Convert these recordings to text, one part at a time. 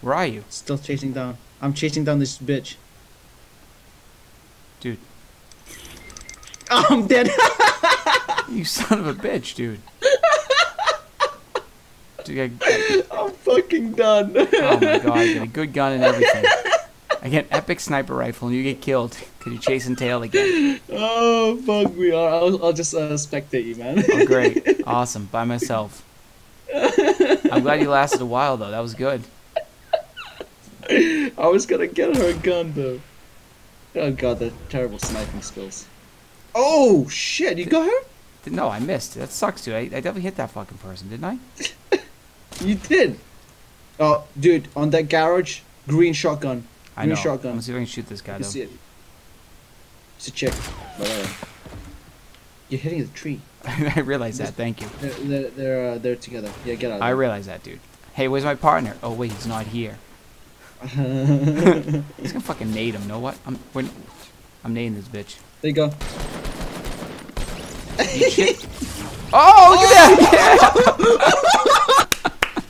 Where are you? Still chasing down. I'm chasing down this bitch. Dude. Oh, I'm dead. You son of a bitch, dude. Dude, I, I'm fucking done. oh my god, I get a good gun and everything. I get an epic sniper rifle and you get killed because you're chasing tail again. Oh fuck we are. I'll, I'll just uh, spectate you, man. Oh, great. Awesome. By myself. I'm glad you lasted a while, though. That was good. I was gonna get her a gun though. Oh god, the terrible sniping skills. Oh shit! You got her? No, I missed. That sucks, dude. I, I definitely hit that fucking person, didn't I? You did. Oh, dude, on that garage, green shotgun. I Green know. shotgun. Gonna see if I can shoot this guy, You though. see it? It's a chick. You're hitting the tree. I realize that. Thank you. They're they're they're, uh, they're together. Yeah, get out. I realize that, dude. Hey, where's my partner? Oh, wait, he's not here. He's gonna fucking nade him. Know what? I'm we're, I'm nading this bitch. there you go. You. Oh, look at that!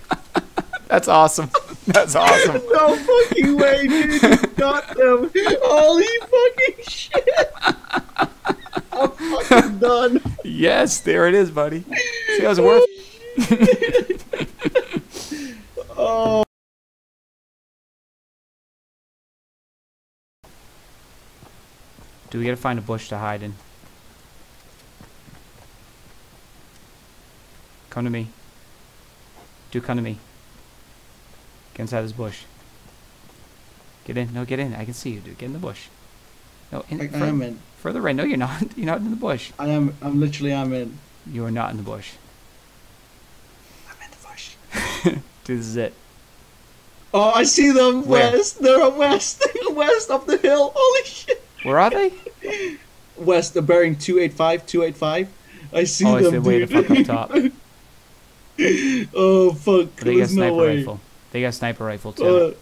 Yeah. That's awesome. That's awesome. No fucking way, dude! You got them. Holy fucking shit! I'm fucking done. Yes, there it is, buddy. See, how's it worth? Oh. Do we gotta find a bush to hide in? Come to me. Do come to me. Get inside this bush. Get in. No, get in. I can see you, dude. Get in the bush. No, in, I, I am in. further right. No, you're not. You're not in the bush. I am. I'm literally. I'm in. You are not in the bush. I'm in the bush. Dude, this is it. Oh, I see them Where? west. They're west. west up the hill. Holy shit. Where are they? West. The bearing 285. 285. I see oh, I them, way the fuck up top. oh fuck. They got There's sniper no rifle. They got sniper rifle too. Uh,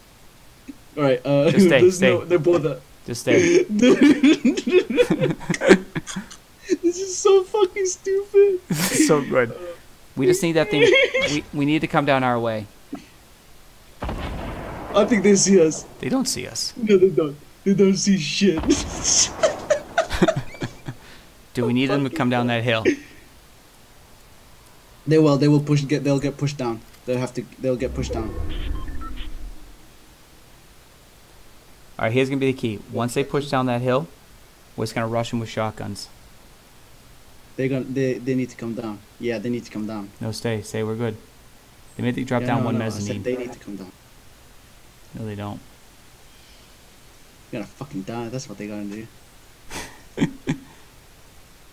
all right. Uh, Just stay, stay. No, they're both. Uh, Just stay. this is so fucking stupid. so good. We just need that thing. We, we need to come down our way. I think they see us. They don't see us. No, they don't. They don't see shit. Do we need them to come down that hill? they will. They will push. Get. They'll get pushed down. They'll have to. They'll get pushed down. All right, here's gonna be the key. Once they push down that hill, we're just gonna rush them with shotguns. They're gonna. They. They need to come down. Yeah, they need to come down. No, stay, stay. We're good. They made they drop Yeah, down no, one no, I said mezzanine. they need to come down. No, they don't. You're gonna fucking die. That's what they're gonna do.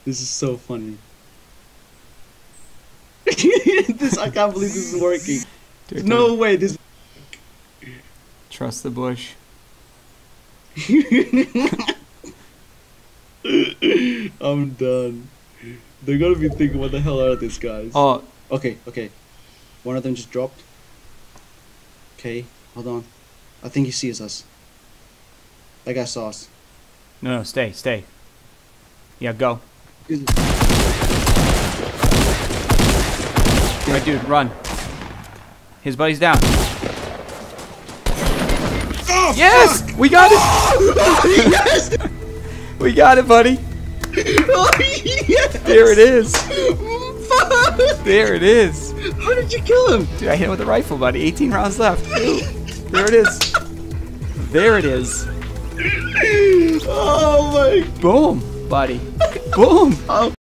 this is so funny. this I can't believe this is working. There's no way this. trust the bush. I'm done. They're gonna be thinking, what the hell are these guys? Oh, Okay, okay. One of them just dropped. Okay, hold on. I think he sees us. That guy saw us. no, no, stay, stay. Yeah, go. Right, dude, run. His buddy's down. Oh, yes, we got it. yes! We got it, buddy. Oh, yes! There it is. Fuck! There it is. How did you kill him? Dude, I hit him with a rifle, buddy. 18 rounds left. There it is. There it is. Oh my Boom, buddy. Boom. Oh.